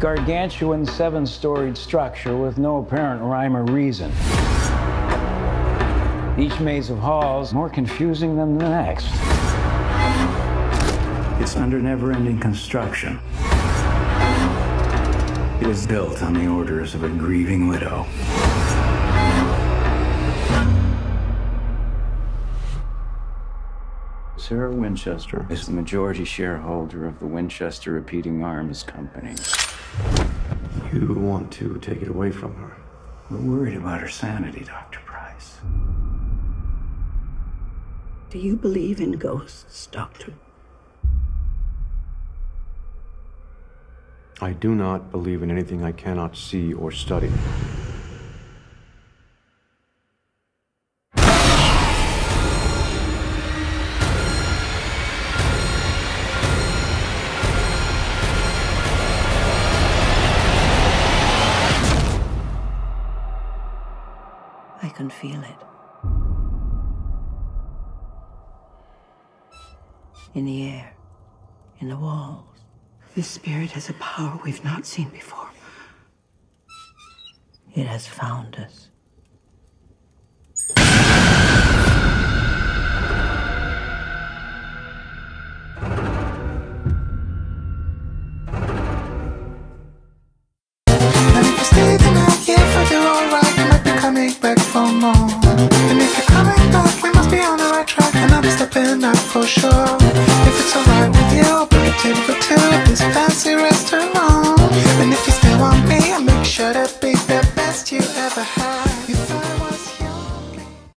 gargantuan seven storied structure with no apparent rhyme or reason. Each maze of halls more confusing than the next. It's under never ending construction. It was built on the orders of a grieving widow. Sarah Winchester is the majority shareholder of the Winchester Repeating Arms Company. You want to take it away from her? We're worried about her sanity, Dr. Price. Do you believe in ghosts, Doctor? I do not believe in anything I cannot see or study. I can feel it. In the air, in the walls. This spirit has a power we've not seen before. It has found us. If it's alright with you, I'll book a table for two at this fancy restaurant. And if you still want me, I'll make sure to be the best you